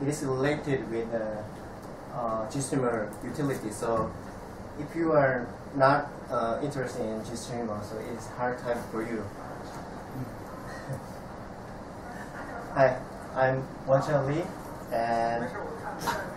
it is related with the uh, GStreamer utility. So if you are not uh, interested in GStreamer, so it's hard time for you. Hi, I'm Wonchul Lee, and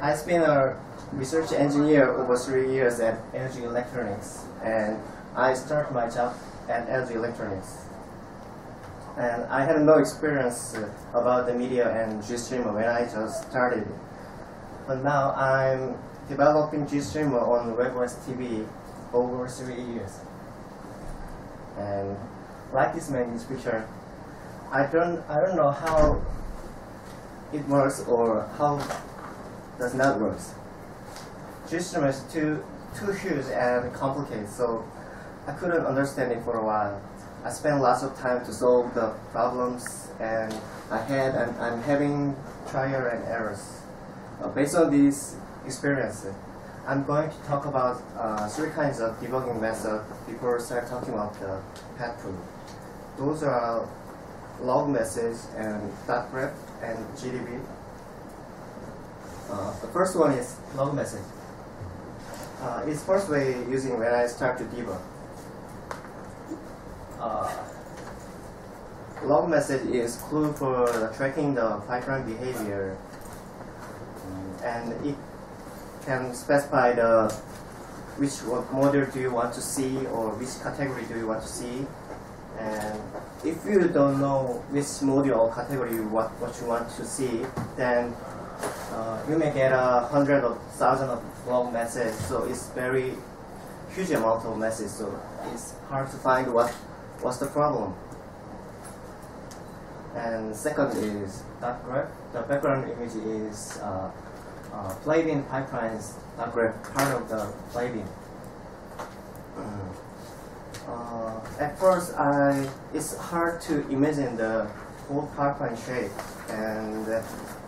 I've been a research engineer over three years at LG Electronics, and I started my job at LG Electronics. And I had no experience uh, about the media and GStreamer when I just started. But now I'm developing GStreamer on WebOS TV over three years. And like this man in this picture, I don't I don't know how it works or how does not work. GStreamer is too too huge and complicated, so I couldn't understand it for a while. I spent lots of time to solve the problems, and I had and I'm having trial and errors. Uh, based on these experiences, I'm going to talk about uh, three kinds of debugging methods before start talking about the proof. Those are log message and dot graph and GDB. Uh, the first one is log message. Uh, it's first way using when I start to debug. Uh, log message is clue for tracking the pipeline behavior, and it can specify the which model do you want to see or which category do you want to see. And if you don't know which module or category want, what you want to see, then uh, you may get a hundred or thousand of log message. So it's very huge amount of message. So it's hard to find what what's the problem. And second is dot graph. The background image is uh, uh, pipelines dot graph, part of the plugin. Uh, at first, I it's hard to imagine the whole pipeline shape, and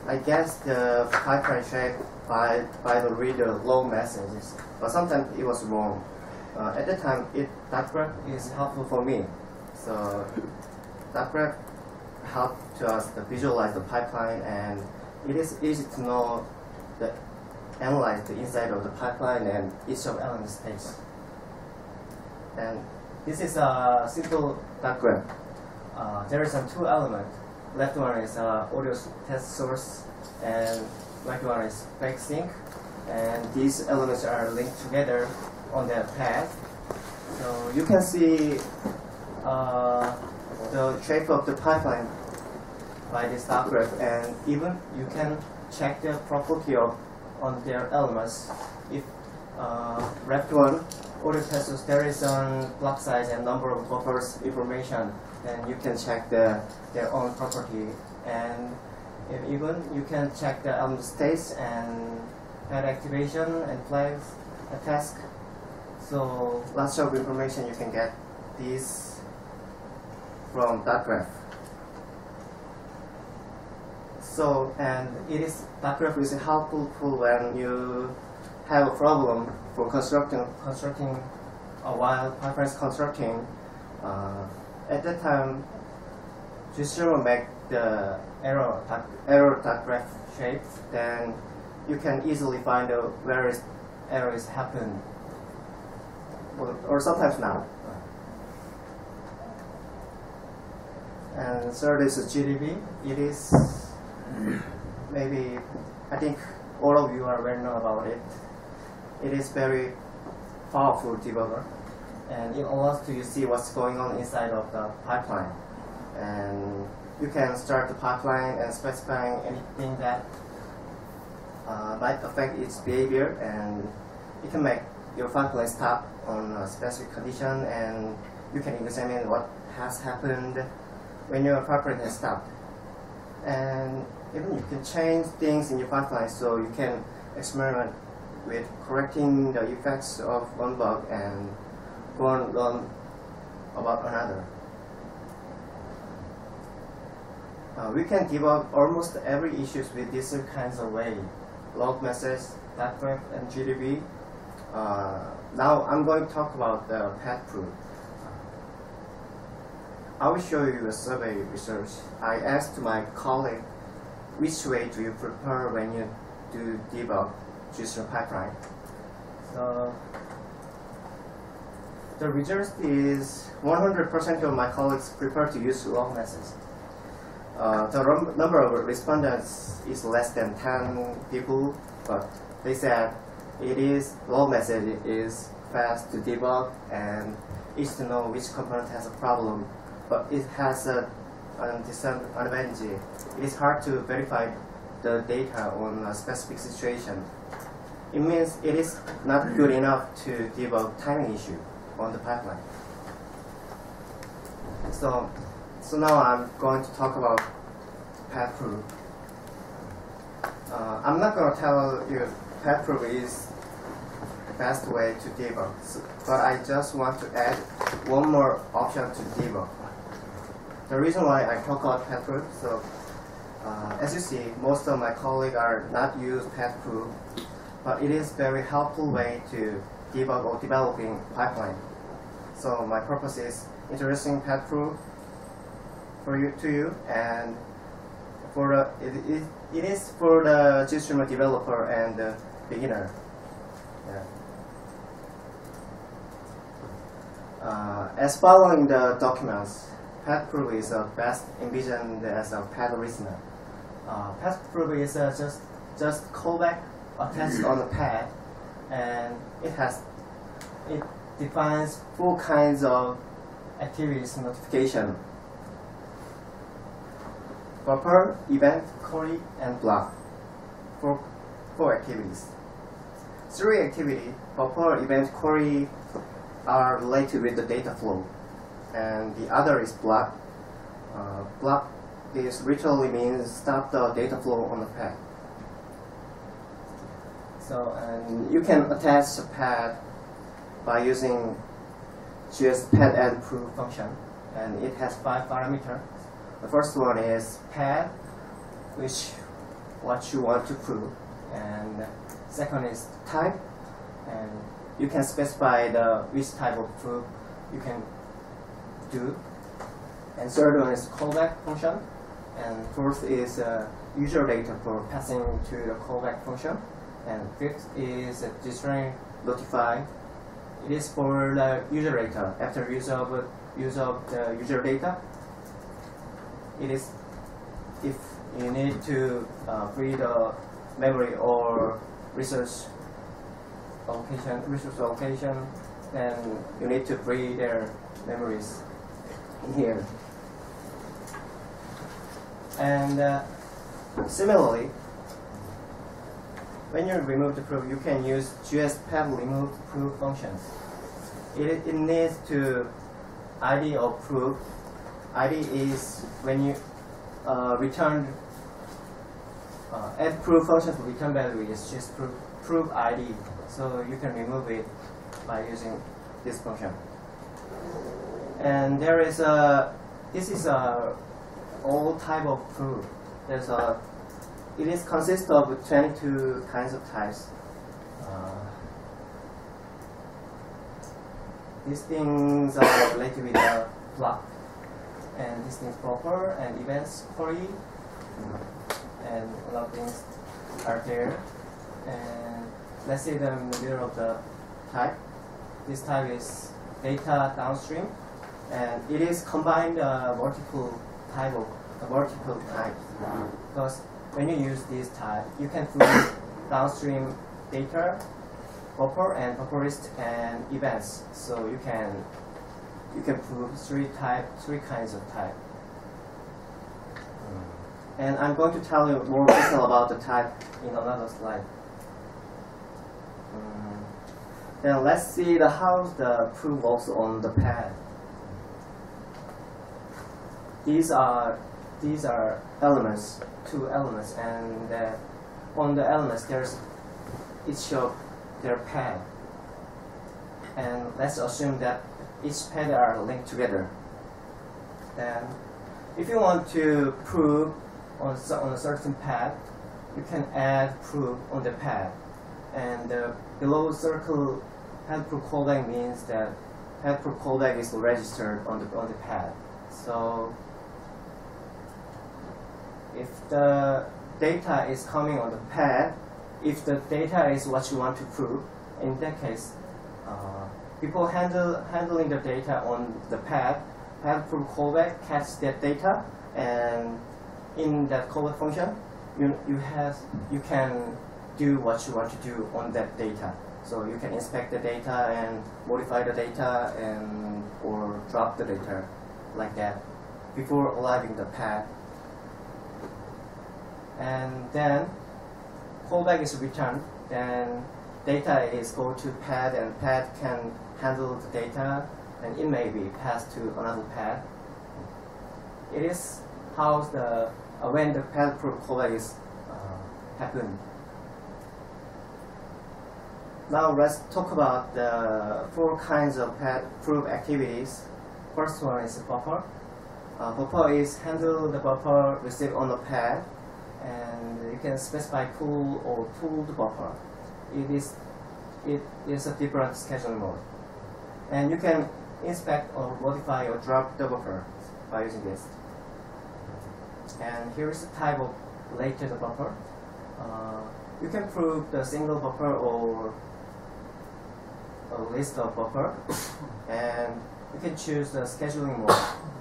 I guess the pipeline shape by by the reader log messages, but sometimes it was wrong. Uh, at the time, it dot graph is helpful for me, so dot graph helped us visualize the pipeline, and it is easy to know the analyze the inside of the pipeline and each of element states. And this is a simple diagram. Uh, there is a two element. Left one is uh, audio test source, and right one is fake sink. And these elements are linked together on the path. So you can see uh, the shape of the pipeline by this diagram, and even you can check the property of on their elements. If uh, left one audio test there is on block size and number of buffers information, then you can check the their own property. And even you can check the element states and activation and flags a task. So lots of information you can get these from that graph. So, and it is, graph is helpful when you have a problem for constructing, constructing a while pipeline constructing. Uh, at that time, will make the error, error graph shape, then you can easily find out where is error is happened, or, or sometimes not. And third is GDB. It is maybe I think all of you are well known about it. It is very powerful debugger, and it allows you to see what's going on inside of the pipeline. And you can start the pipeline and specifying anything that uh, might affect its behavior, and you can make your pipeline stop on a specific condition, and you can examine what has happened when your pipeline has stopped. And even you can change things in your pipeline so you can experiment with correcting the effects of one bug and go on learn about another. Uh, we can debug almost every issues with these kinds of way. Log message, dot graph, and GDB. Uh, now I'm going to talk about the path proof. I will show you a survey research. I asked my colleague which way do you prefer when you do debug JSON pipeline? So the result is 100% of my colleagues prefer to use log messages. Uh, the number of respondents is less than 10 people, but they said it is log message is fast to debug and easy to know which component has a problem, but it has a an disadvantage. It is hard to verify the data on a specific situation. It means it is not good enough to debug timing issue on the pipeline. So, so now I'm going to talk about path proof. Uh, I'm not going to tell you path proof is the best way to debug, so, but I just want to add one more option to debug. The reason why I talk about proof, so uh, as you see, most of my colleagues are not use proof, but it is very helpful way to debug or developing pipeline. So my purpose is introducing proof for you to you and for the it, it, it is for the GStreamer developer and beginner. Yeah. Uh, as following the documents, path proof is uh, best envisioned as a path listener. Uh, proof is uh, just just callback attached on the path, and it has it defines four kinds of activities notification. Buffer, event, query, and block. Four, four activities. Three activity, buffer, event, query are related with the data flow. And the other is block. Uh, block is literally means stop the data flow on the path. So, and you can attach a path by using just path add proof function, and it has five parameters. The first one is path, which what you want to prove, and second is type, and you can specify the which type of proof you can do, and third one is callback function, and fourth is uh, user data for passing to the callback function, and fifth is uh, destroying notify. It is for the user data. After use of use of the user data, it is if you need to uh, free the memory or resource allocation, resource allocation, then you need to free their memories here. And uh, similarly, when you remove the proof, you can use just path remove proof functions. It, it needs to ID of proof. ID is when you uh, return uh, add proof function to return value is just proof, proof ID. So you can remove it by using this function. And there is a this is a all type of proof. There's a it is consists of 22 kinds of types. Uh, these things are related with the block, and these things proper and events query, and a lot of things are there. And let's say the middle of the type. This type is data downstream, and it is combined uh, multiple type of uh, multiple types because when you use this type, you can prove downstream data, buffer and buffer list and events. So you can you can prove three type three kinds of type. And I'm going to tell you more detail about the type in another slide. Um, then let's see the how the proof works on the pad. These are these are elements two elements, and uh, on the elements there's each of their pad. And let's assume that each pad are linked together. Then, if you want to prove on, on a certain pad, you can add proof on the pad. And uh, below circle pad proof callback means that pad proof callback is registered on the on the path. So if the data is coming on the pad, if the data is what you want to prove, in that case, uh, people handle handling the data on the pad, pad proof callback catch that data, and in that callback function, you you have you can do what you want to do on that data. So you can inspect the data and modify the data and or drop the data like that before arriving the pad. And then callback is returned, then data is go to pad and pad can handle the data and it may be passed to another pad. It is how the uh, when the pad proof callback is uh, happen. Now let's talk about the four kinds of pad proof activities. First one is buffer. Uh, buffer is handle the buffer received on the pad and you can specify pull or pulled buffer. It is it is a different scheduling mode. And you can inspect or modify or drop the buffer by using this. And here is the type of later buffer. Uh, you can prove the single buffer or a list of buffer and you can choose the scheduling mode,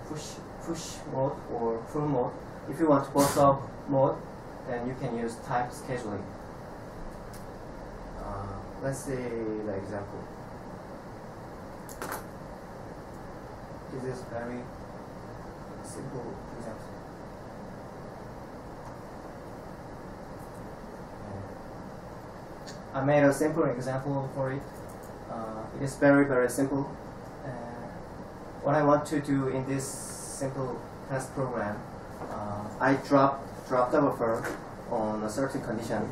push push mode or pull mode. If you want to both of mode, then you can use type scheduling. Uh, let's see the example. This is very simple example. I made a simple example for it. Uh, it is very, very simple. Uh, what I want to do in this simple test program, uh, I drop, drop the buffer on a certain condition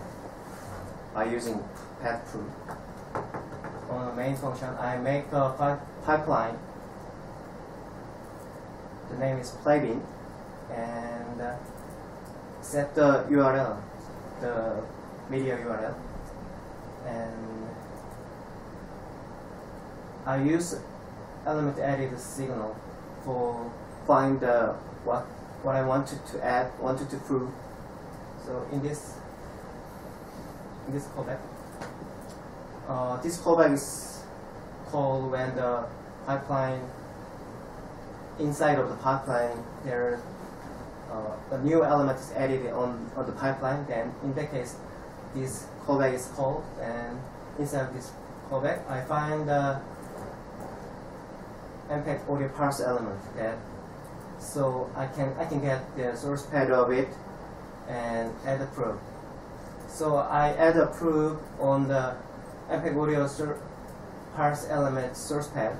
by using pad proof. On the main function, I make a pi pipeline. The name is playbin, and uh, set the URL, the media URL, and I use element added signal for find uh, what what I wanted to add, wanted to prove. So in this in this callback, uh, this callback is called when the pipeline inside of the pipeline there uh, a new element is added on, on the pipeline. Then in that case, this callback is called, and inside of this callback, I find the MPEG audio parse element that so I can I can get the source pad of it and add a probe. So I add a probe on the MPEG audio parse element source pad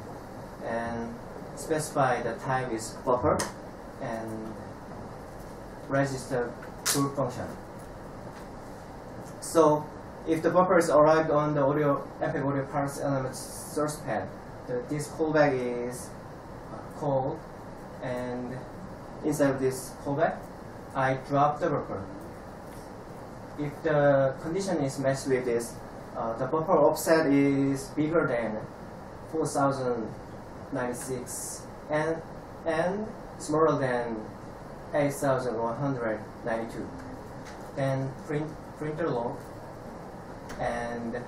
and specify the type is buffer and register probe function. So if the buffer is arrived on the audio MPEG audio parse element source pad, the, this callback is called and inside of this callback I drop the buffer. If the condition is matched with this, uh, the buffer offset is bigger than 4096 and, and smaller than 8192. Then print printer log and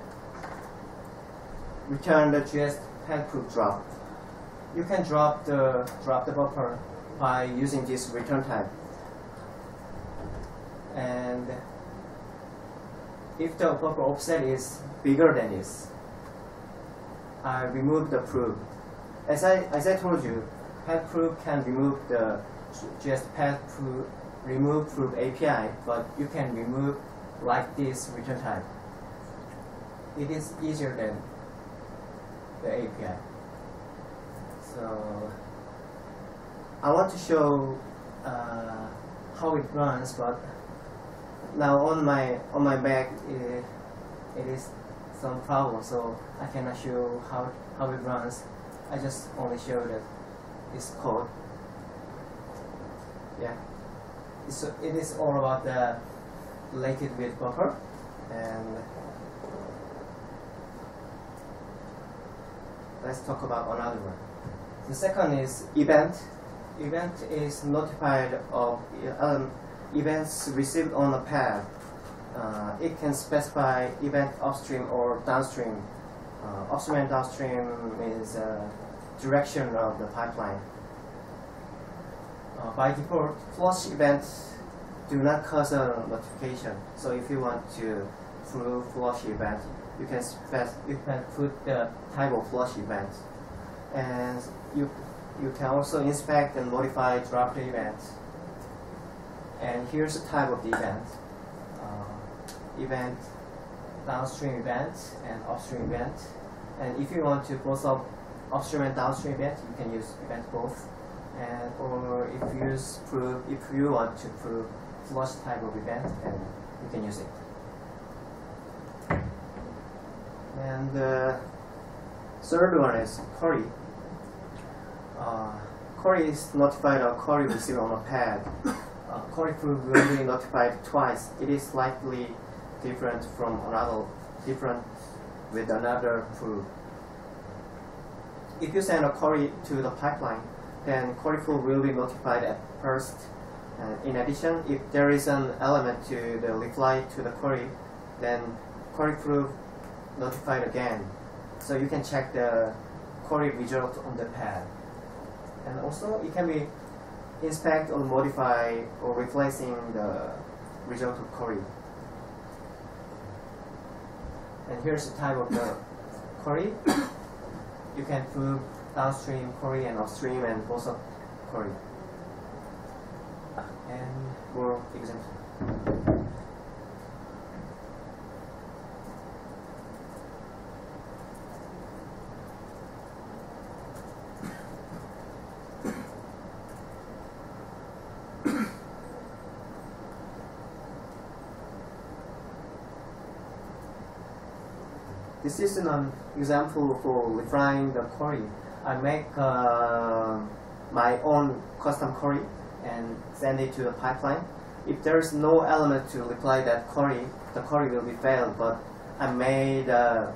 return the GS pad proof drop. You can drop the drop the buffer by using this return type. And if the buffer offset is bigger than this, I remove the proof. As I as I told you, path proof can remove the just path proof remove proof API, but you can remove like this return type. It is easier than the API. So I want to show uh, how it runs, but now on my on my Mac it, it is some problem, so I cannot show how how it runs. I just only show that it's code. Yeah, it's, it is all about the related with buffer and let's talk about another one. The second is event. Event is notified of um, events received on a pad, uh, it can specify event upstream or downstream. Uh, upstream and downstream is uh, direction of the pipeline. Uh, by default, flush events do not cause a notification. So if you want to prove flush event, you can spec you can put the type of flush event, and you you can also inspect and modify draft events. And here's the type of the event. Uh, event, downstream event, and upstream event. And if you want to both up upstream and downstream event, you can use event both. And or if you use prove if you want to prove flush type of event, then you can use it. And the third one is query. Uh, query is notified or query received on a pad. Uh, query proof will be notified twice. It is slightly different from another, different with another proof. If you send a query to the pipeline, then query proof will be notified at first. Uh, in addition, if there is an element to the reply to the query, then query proof notified again. So you can check the query result on the pad. And also it can be inspect or modify or replacing the result of query. And here's the type of the query. You can prove downstream query and upstream and both of query. And more examples. This is an example for replying the query. I make uh, my own custom query and send it to the pipeline. If there is no element to reply that query, the query will be failed. But I made, uh,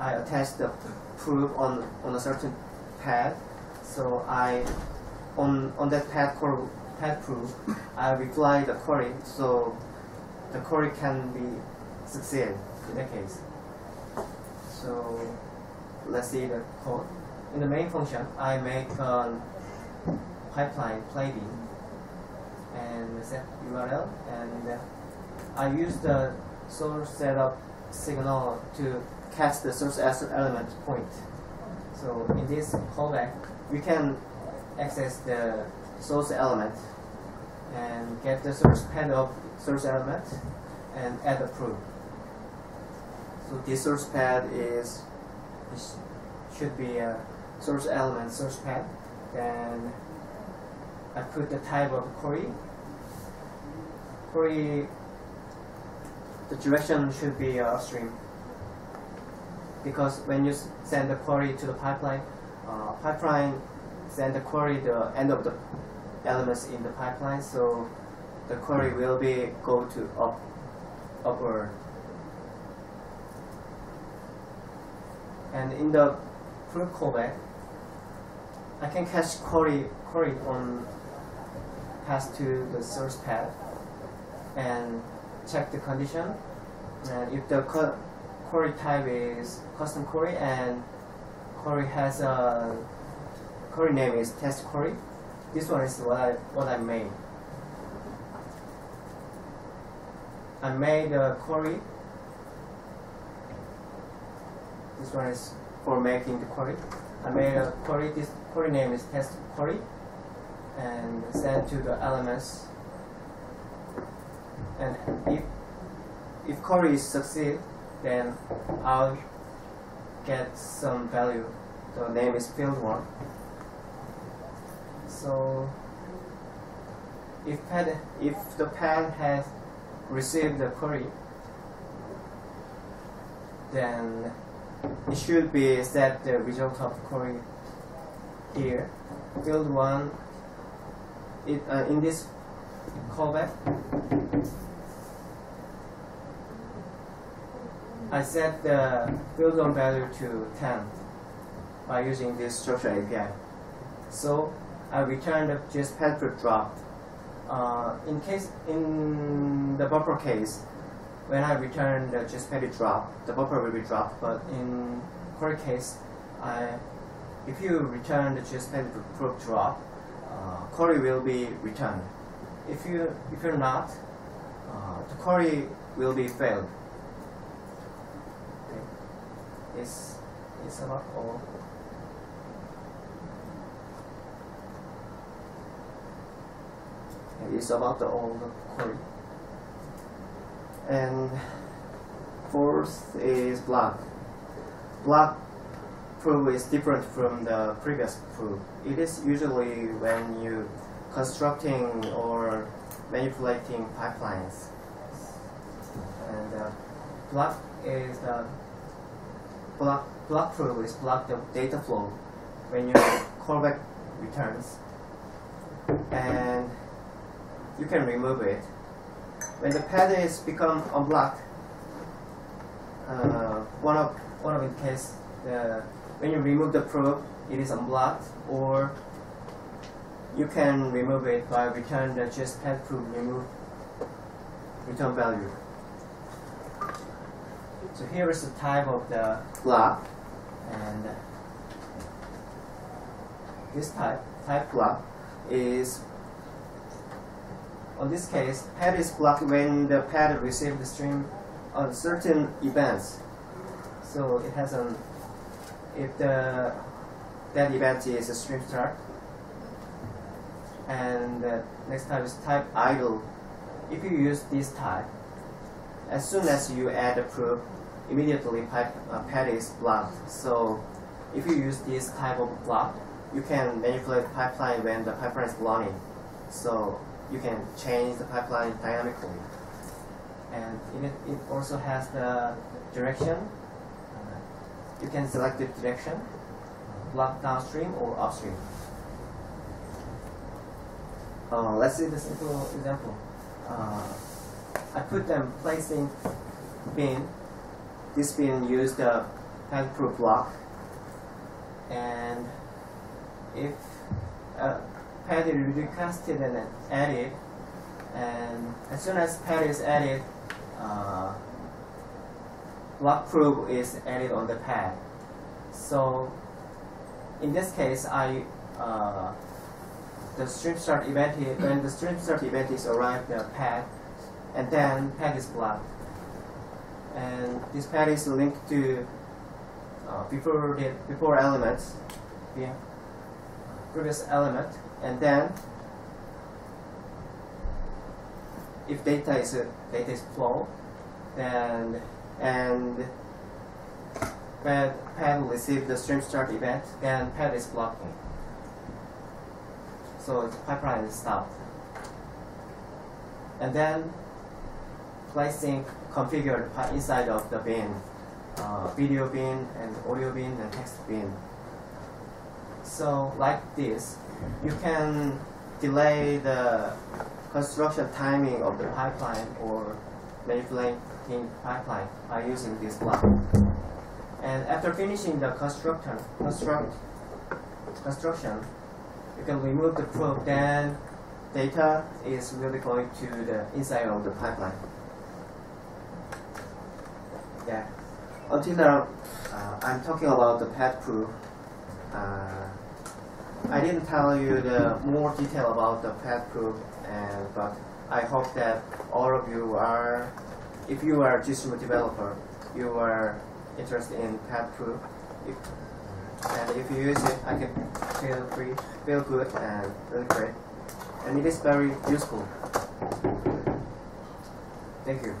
I attached the proof on on a certain path. so I on on that path, core pad proof, I reply the query, so the query can be succeed in that case. So let's see the code. In the main function, I make a pipeline plugin and set URL, and I use the source setup signal to catch the source element point. So in this callback, we can access the source element and get the source pad of source element and add a proof. So this source pad is, is should be a source element source pad. Then I put the type of query. Query the direction should be uh, upstream because when you send the query to the pipeline, uh, pipeline send the query the end of the elements in the pipeline, so the query will be go to up upward. And in the proof callback, I can catch query query on pass to the source pad and check the condition. And if the query type is custom query and query has a query name is test query, this one is what I what I made. I made a query This one is for making the query. I made a query. This query name is test query, and send to the elements. And if if query is succeed, then I'll get some value. The name is field one. So if pad if the pad has received the query, then it should be set the result of query here. Field one, it uh, in this callback, I set the field one value to 10 by using this structure API. So I returned just pad drop uh, in case in the buffer case, when I return the just petty drop, the buffer will be dropped. But in current case, I if you return the just petty proof drop, uh, query will be returned. If you if you're not, uh, the query will be failed. Okay. It's it's about all. It's about the old query. And fourth is block. Block proof is different from the previous proof. It is usually when you constructing or manipulating pipelines. And uh, block is the block block proof is block the data flow when your callback returns. And you can remove it. When the pad is become unblocked, uh, one of one of the case the when you remove the probe, it is unblocked, or you can remove it by return the just pad probe remove return value. So here is the type of the block, and this type type block is on this case, pad is blocked when the pad receives the stream on certain events. So it has an if the that event is a stream start, and the next type is type idle. If you use this type, as soon as you add a probe, immediately pipe, uh, pad is blocked. So if you use this type of block, you can manipulate pipeline when the pipeline is running. So you can change the pipeline dynamically. And it, it also has the direction. Uh, you can select the direction, block downstream or upstream. Uh, let's see the simple example. Uh, I put them playsink bin. This bin used the pad proof block. And if uh, pad is requested and added, and as soon as pad is added, uh, block probe is added on the pad. So in this case, I uh, the stream start event when the stream start event is arrived the pad, and then pad is blocked, and this pad is linked to uh, before the before elements, yeah, previous element, and then if data is a, data is flow, then and pad pad receive the stream start event, then pad is blocking. So the pipeline is stopped. And then playsink configured inside of the bin, uh, video bin and audio bin and text bin. So like this, you can delay the construction timing of the pipeline or manipulating pipeline by using this block. And after finishing the construction, construct, construction, you can remove the probe. Then data is really going to the inside of the pipeline. Yeah. Until now, uh, I'm talking about the pad proof. Uh, I didn't tell you the more detail about the pad proof, and but I hope that all of you are, if you are GStreamer developer, you are interested in pad proof. If, and if you use it, I can feel free, feel good, and really great. And it is very useful. Thank you.